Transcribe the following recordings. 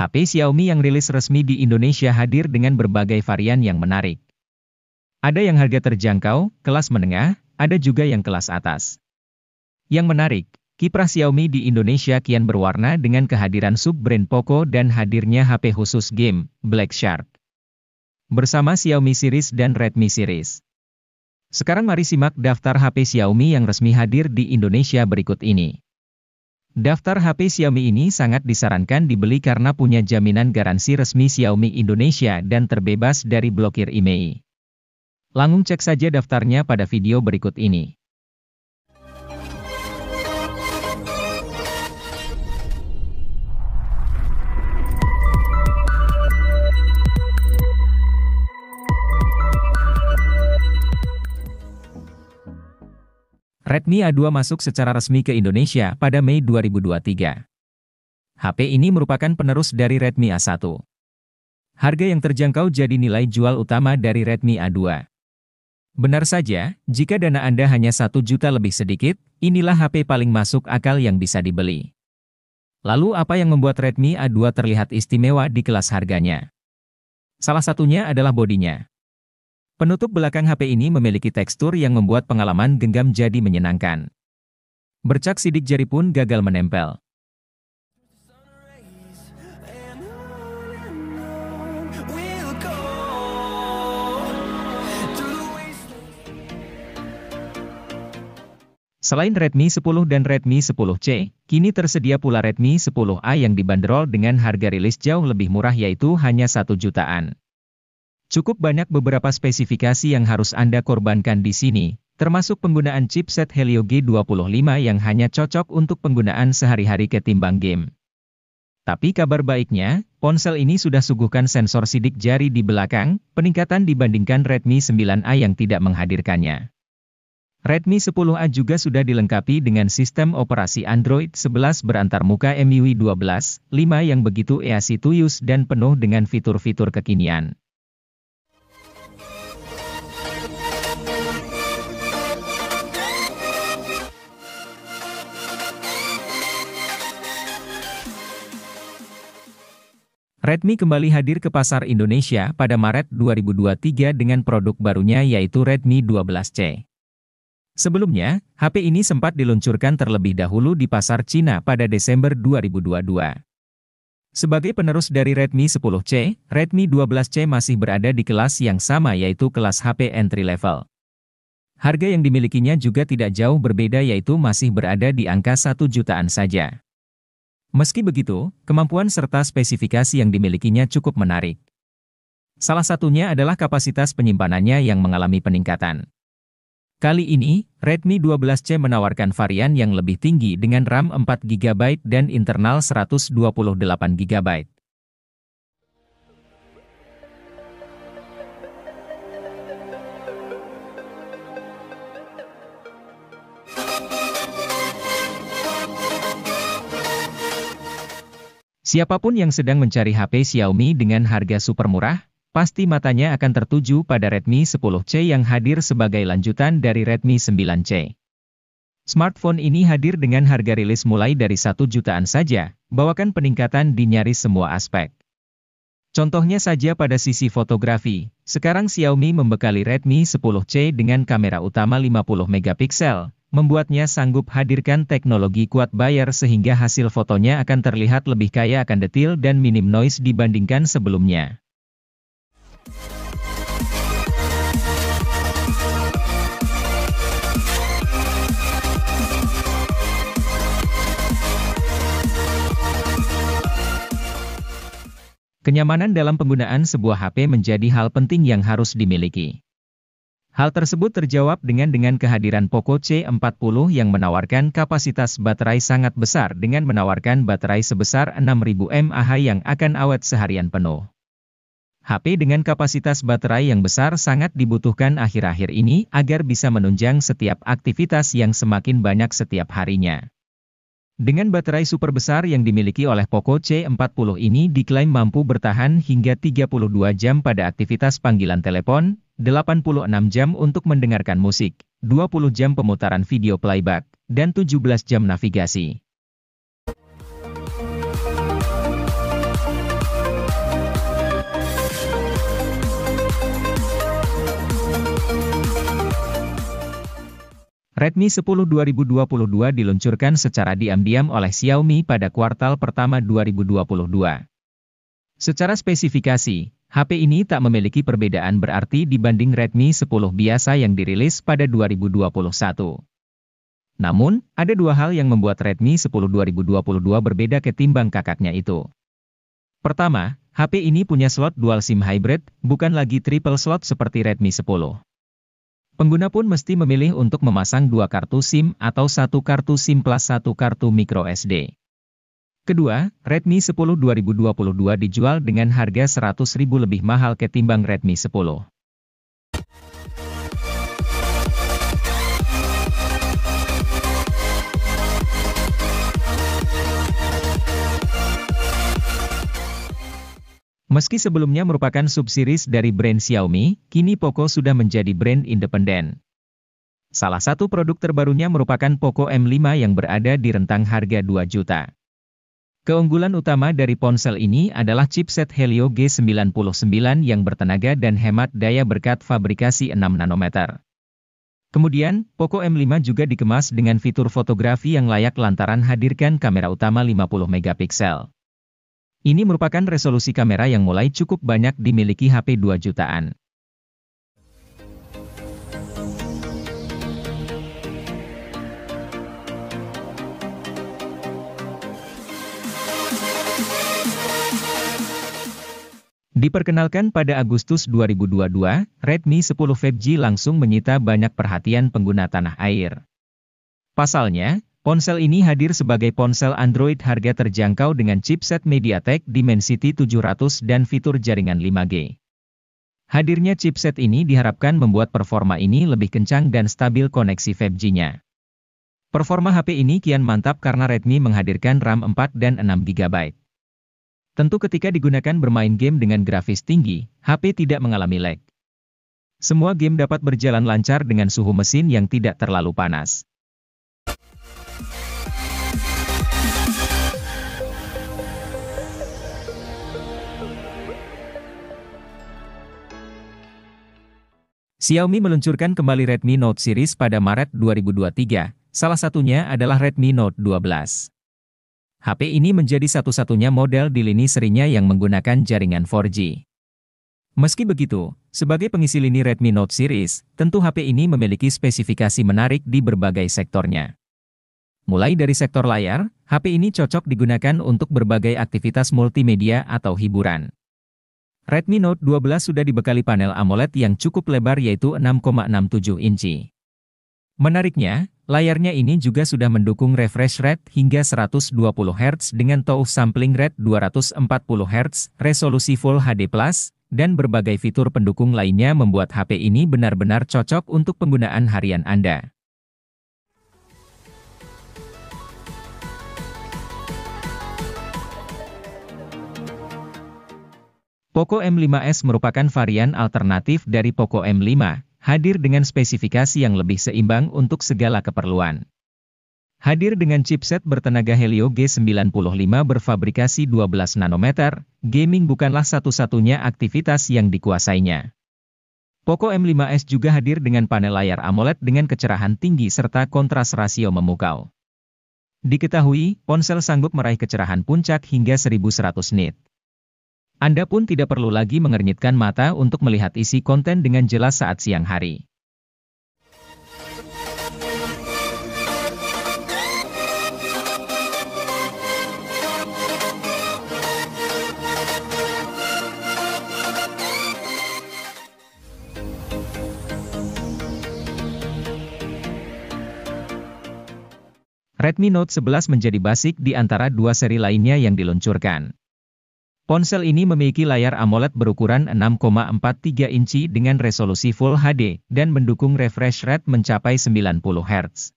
HP Xiaomi yang rilis resmi di Indonesia hadir dengan berbagai varian yang menarik. Ada yang harga terjangkau, kelas menengah, ada juga yang kelas atas. Yang menarik, kiprah Xiaomi di Indonesia kian berwarna dengan kehadiran sub-brand Poco dan hadirnya HP khusus game, Black Shark. Bersama Xiaomi Series dan Redmi Series. Sekarang mari simak daftar HP Xiaomi yang resmi hadir di Indonesia berikut ini. Daftar HP Xiaomi ini sangat disarankan dibeli karena punya jaminan garansi resmi Xiaomi Indonesia dan terbebas dari blokir IMEI. Langsung cek saja daftarnya pada video berikut ini. Redmi A2 masuk secara resmi ke Indonesia pada Mei 2023. HP ini merupakan penerus dari Redmi A1. Harga yang terjangkau jadi nilai jual utama dari Redmi A2. Benar saja, jika dana Anda hanya 1 juta lebih sedikit, inilah HP paling masuk akal yang bisa dibeli. Lalu apa yang membuat Redmi A2 terlihat istimewa di kelas harganya? Salah satunya adalah bodinya. Penutup belakang HP ini memiliki tekstur yang membuat pengalaman genggam jadi menyenangkan. Bercak sidik jari pun gagal menempel. Selain Redmi 10 dan Redmi 10C, kini tersedia pula Redmi 10A yang dibanderol dengan harga rilis jauh lebih murah yaitu hanya 1 jutaan. Cukup banyak beberapa spesifikasi yang harus Anda korbankan di sini, termasuk penggunaan chipset Helio G25 yang hanya cocok untuk penggunaan sehari-hari ketimbang game. Tapi kabar baiknya, ponsel ini sudah suguhkan sensor sidik jari di belakang, peningkatan dibandingkan Redmi 9A yang tidak menghadirkannya. Redmi 10A juga sudah dilengkapi dengan sistem operasi Android 11 berantarmuka MIUI 12, 5 yang begitu easy to use dan penuh dengan fitur-fitur kekinian. Redmi kembali hadir ke pasar Indonesia pada Maret 2023 dengan produk barunya yaitu Redmi 12C. Sebelumnya, HP ini sempat diluncurkan terlebih dahulu di pasar Cina pada Desember 2022. Sebagai penerus dari Redmi 10C, Redmi 12C masih berada di kelas yang sama yaitu kelas HP entry level. Harga yang dimilikinya juga tidak jauh berbeda yaitu masih berada di angka 1 jutaan saja. Meski begitu, kemampuan serta spesifikasi yang dimilikinya cukup menarik. Salah satunya adalah kapasitas penyimpanannya yang mengalami peningkatan. Kali ini, Redmi 12C menawarkan varian yang lebih tinggi dengan RAM 4GB dan internal 128GB. Siapa pun yang sedang mencari HP Xiaomi dengan harga super murah, pasti matanya akan tertuju pada Redmi 10C yang hadir sebagai lanjutan dari Redmi 9C. Smartphone ini hadir dengan harga rilis mulai dari 1 jutaan saja, bawakan peningkatan di nyaris semua aspek. Contohnya saja pada sisi fotografi, sekarang Xiaomi membekali Redmi 10C dengan kamera utama 50 megapiksel, membuatnya sanggup hadirkan teknologi kuat bayar sehingga hasil fotonya akan terlihat lebih kaya akan detil dan minim noise dibandingkan sebelumnya. Kenyamanan dalam penggunaan sebuah HP menjadi hal penting yang harus dimiliki. Hal tersebut terjawab dengan dengan kehadiran Poco C40 yang menawarkan kapasitas baterai sangat besar dengan menawarkan baterai sebesar 6000 mAh yang akan awet seharian penuh. HP dengan kapasitas baterai yang besar sangat dibutuhkan akhir-akhir ini agar bisa menunjang setiap aktivitas yang semakin banyak setiap harinya. Dengan baterai super besar yang dimiliki oleh Poco C40 ini diklaim mampu bertahan hingga 32 jam pada aktivitas panggilan telepon, 86 jam untuk mendengarkan musik, 20 jam pemutaran video playback, dan 17 jam navigasi. Redmi 10 2022 diluncurkan secara diam-diam oleh Xiaomi pada kuartal pertama 2022. Secara spesifikasi, HP ini tak memiliki perbedaan berarti dibanding Redmi 10 biasa yang dirilis pada 2021. Namun, ada dua hal yang membuat Redmi 10 2022 berbeda ketimbang kakaknya itu. Pertama, HP ini punya slot dual SIM hybrid, bukan lagi triple slot seperti Redmi 10. Pengguna pun mesti memilih untuk memasang dua kartu SIM atau satu kartu SIM plus satu kartu micro SD. Kedua, Redmi 10 2022 dijual dengan harga 100.000 lebih mahal ketimbang Redmi 10. Meski sebelumnya merupakan subseries dari brand Xiaomi, kini Poco sudah menjadi brand independen. Salah satu produk terbarunya merupakan Poco M5 yang berada di rentang harga 2 juta. Keunggulan utama dari ponsel ini adalah chipset Helio G99 yang bertenaga dan hemat daya berkat fabrikasi 6 nanometer. Kemudian, Poco M5 juga dikemas dengan fitur fotografi yang layak lantaran hadirkan kamera utama 50 megapiksel. Ini merupakan resolusi kamera yang mulai cukup banyak dimiliki HP 2 jutaan. Diperkenalkan pada Agustus 2022, Redmi 10 5G langsung menyita banyak perhatian pengguna tanah air. Pasalnya, Ponsel ini hadir sebagai ponsel Android harga terjangkau dengan chipset MediaTek Dimensity 700 dan fitur jaringan 5G. Hadirnya chipset ini diharapkan membuat performa ini lebih kencang dan stabil koneksi 5G-nya. Performa HP ini kian mantap karena Redmi menghadirkan RAM 4 dan 6 GB. Tentu ketika digunakan bermain game dengan grafis tinggi, HP tidak mengalami lag. Semua game dapat berjalan lancar dengan suhu mesin yang tidak terlalu panas. Xiaomi meluncurkan kembali Redmi Note series pada Maret 2023, salah satunya adalah Redmi Note 12. HP ini menjadi satu-satunya model di lini serinya yang menggunakan jaringan 4G. Meski begitu, sebagai pengisi lini Redmi Note series, tentu HP ini memiliki spesifikasi menarik di berbagai sektornya. Mulai dari sektor layar, HP ini cocok digunakan untuk berbagai aktivitas multimedia atau hiburan. Redmi Note 12 sudah dibekali panel AMOLED yang cukup lebar yaitu 6,67 inci. Menariknya, layarnya ini juga sudah mendukung refresh rate hingga 120 Hz dengan touch sampling rate 240 Hz, resolusi Full HD+, dan berbagai fitur pendukung lainnya membuat HP ini benar-benar cocok untuk penggunaan harian Anda. Poco M5s merupakan varian alternatif dari Poco M5, hadir dengan spesifikasi yang lebih seimbang untuk segala keperluan. Hadir dengan chipset bertenaga Helio G95 berfabrikasi 12 nanometer, gaming bukanlah satu-satunya aktivitas yang dikuasainya. Poco M5s juga hadir dengan panel layar AMOLED dengan kecerahan tinggi serta kontras rasio memukau. Diketahui, ponsel sanggup meraih kecerahan puncak hingga 1100 nit. Anda pun tidak perlu lagi mengernyitkan mata untuk melihat isi konten dengan jelas saat siang hari. Redmi Note 11 menjadi basic di antara dua seri lainnya yang diluncurkan. Ponsel ini memiliki layar AMOLED berukuran 6,43 inci dengan resolusi Full HD dan mendukung refresh rate mencapai 90 Hz.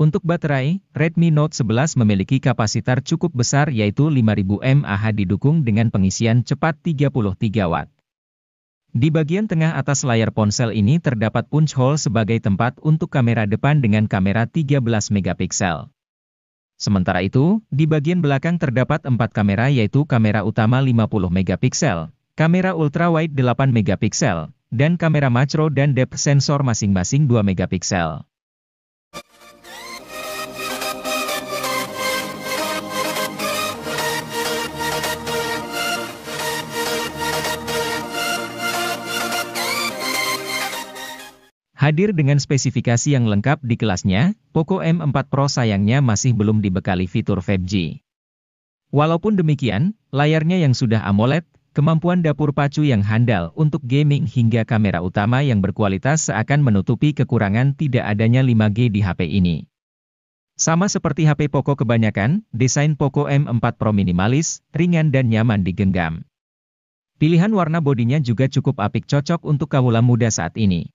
Untuk baterai, Redmi Note 11 memiliki kapasitor cukup besar yaitu 5000 mAh didukung dengan pengisian cepat 33 Watt. Di bagian tengah atas layar ponsel ini terdapat punch hole sebagai tempat untuk kamera depan dengan kamera 13 megapiksel. Sementara itu, di bagian belakang terdapat empat kamera yaitu kamera utama 50 megapiksel, kamera ultrawide 8 megapiksel, dan kamera makro dan depth sensor masing-masing 2 megapiksel. Hadir dengan spesifikasi yang lengkap di kelasnya, Poco M4 Pro sayangnya masih belum dibekali fitur 5G. Walaupun demikian, layarnya yang sudah AMOLED, kemampuan dapur pacu yang handal untuk gaming hingga kamera utama yang berkualitas seakan menutupi kekurangan tidak adanya 5G di HP ini. Sama seperti HP Poco kebanyakan, desain Poco M4 Pro minimalis, ringan dan nyaman digenggam. Pilihan warna bodinya juga cukup apik cocok untuk kawula muda saat ini.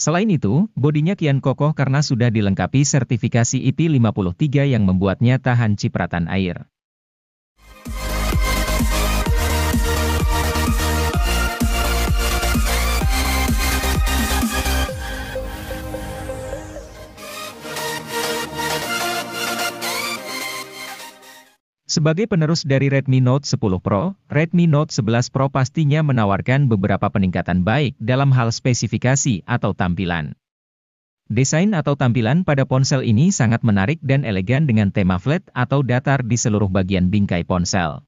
Selain itu, bodinya kian kokoh karena sudah dilengkapi sertifikasi IP53 yang membuatnya tahan cipratan air. Sebagai penerus dari Redmi Note 10 Pro, Redmi Note 11 Pro pastinya menawarkan beberapa peningkatan baik dalam hal spesifikasi atau tampilan. Desain atau tampilan pada ponsel ini sangat menarik dan elegan dengan tema flat atau datar di seluruh bagian bingkai ponsel.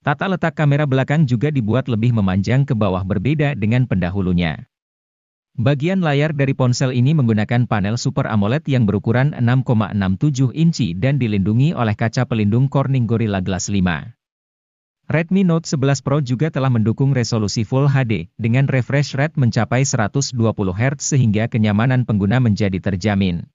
Tata letak kamera belakang juga dibuat lebih memanjang ke bawah berbeda dengan pendahulunya. Bagian layar dari ponsel ini menggunakan panel Super AMOLED yang berukuran 6,67 inci dan dilindungi oleh kaca pelindung Corning Gorilla Glass 5. Redmi Note 11 Pro juga telah mendukung resolusi Full HD, dengan refresh rate mencapai 120 Hz sehingga kenyamanan pengguna menjadi terjamin.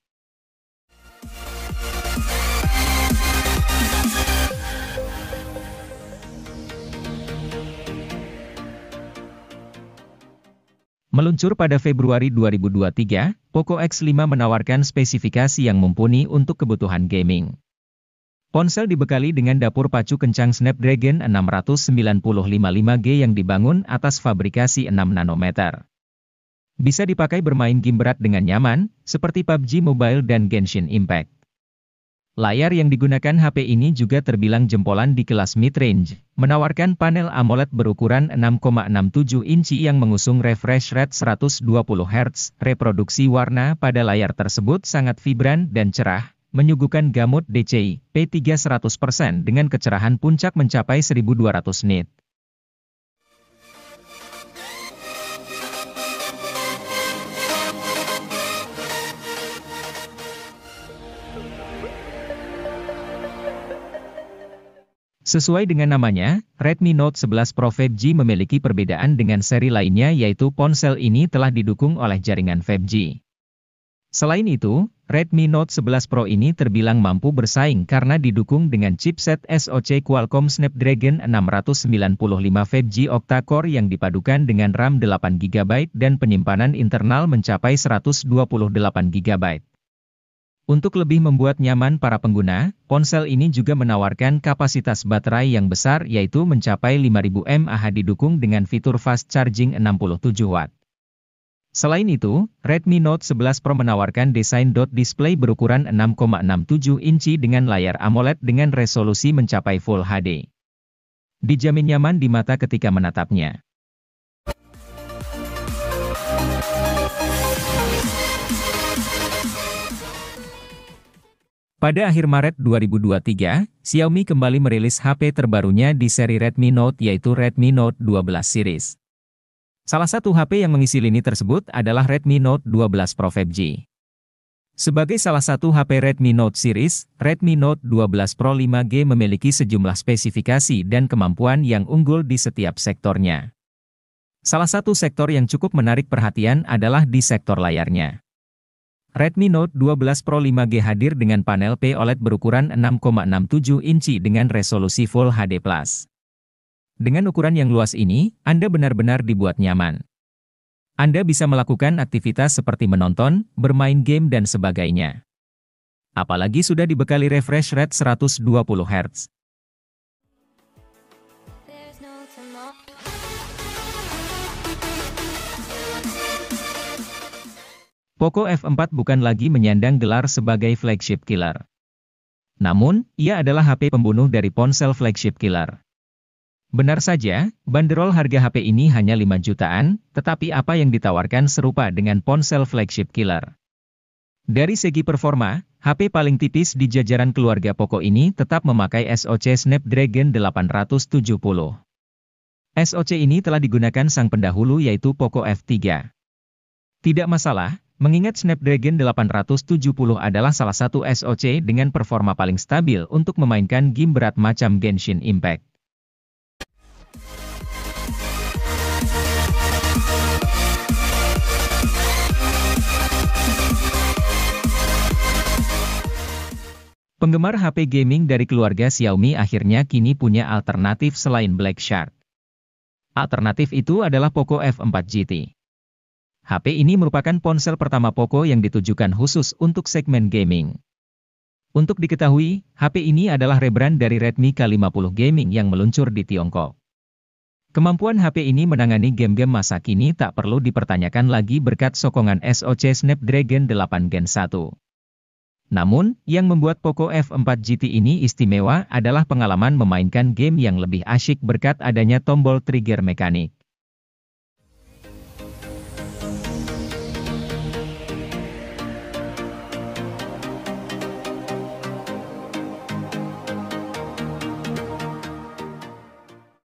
Meluncur pada Februari 2023, Poco X5 menawarkan spesifikasi yang mumpuni untuk kebutuhan gaming. Ponsel dibekali dengan dapur pacu kencang Snapdragon 695 5G yang dibangun atas fabrikasi 6 nanometer. Bisa dipakai bermain game berat dengan nyaman, seperti PUBG Mobile dan Genshin Impact. Layar yang digunakan HP ini juga terbilang jempolan di kelas mid-range, menawarkan panel AMOLED berukuran 6,67 inci yang mengusung refresh rate 120 Hz. Reproduksi warna pada layar tersebut sangat vibran dan cerah, menyuguhkan gamut DCI P3 100% dengan kecerahan puncak mencapai 1200 nit. Sesuai dengan namanya, Redmi Note 11 Pro 5G memiliki perbedaan dengan seri lainnya yaitu ponsel ini telah didukung oleh jaringan 5G. Selain itu, Redmi Note 11 Pro ini terbilang mampu bersaing karena didukung dengan chipset SoC Qualcomm Snapdragon 695 5G octa-core yang dipadukan dengan RAM 8GB dan penyimpanan internal mencapai 128GB. Untuk lebih membuat nyaman para pengguna, ponsel ini juga menawarkan kapasitas baterai yang besar yaitu mencapai 5000 mAh didukung dengan fitur fast charging 67 watt. Selain itu, Redmi Note 11 Pro menawarkan desain dot display berukuran 6,67 inci dengan layar AMOLED dengan resolusi mencapai Full HD. Dijamin nyaman di mata ketika menatapnya. Pada akhir Maret 2023, Xiaomi kembali merilis HP terbarunya di seri Redmi Note yaitu Redmi Note 12 series. Salah satu HP yang mengisi lini tersebut adalah Redmi Note 12 Pro 5G. Sebagai salah satu HP Redmi Note series, Redmi Note 12 Pro 5G memiliki sejumlah spesifikasi dan kemampuan yang unggul di setiap sektornya. Salah satu sektor yang cukup menarik perhatian adalah di sektor layarnya. Redmi Note 12 Pro 5G hadir dengan panel P OLED berukuran 6,67 inci dengan resolusi Full HD+. Dengan ukuran yang luas ini, Anda benar-benar dibuat nyaman. Anda bisa melakukan aktivitas seperti menonton, bermain game dan sebagainya. Apalagi sudah dibekali refresh rate 120 Hz. Poco F4 bukan lagi menyandang gelar sebagai flagship killer. Namun, ia adalah HP pembunuh dari ponsel flagship killer. Benar saja, banderol harga HP ini hanya 5 jutaan, tetapi apa yang ditawarkan serupa dengan ponsel flagship killer. Dari segi performa, HP paling tipis di jajaran keluarga Poco ini tetap memakai SoC Snapdragon 870. SoC ini telah digunakan sang pendahulu yaitu Poco F3. Tidak masalah, mengingat Snapdragon 870 adalah salah satu SoC dengan performa paling stabil untuk memainkan game berat macam Genshin Impact. Penggemar HP gaming dari keluarga Xiaomi akhirnya kini punya alternatif selain Black Shark. Alternatif itu adalah Poco F4 GT. HP ini merupakan ponsel pertama Poco yang ditujukan khusus untuk segmen gaming. Untuk diketahui, HP ini adalah rebrand dari Redmi K50 Gaming yang meluncur di Tiongkok. Kemampuan HP ini menangani game-game masa kini tak perlu dipertanyakan lagi berkat sokongan SoC Snapdragon 8 Gen 1. Namun, yang membuat Poco F4 GT ini istimewa adalah pengalaman memainkan game yang lebih asyik berkat adanya tombol trigger mekanik.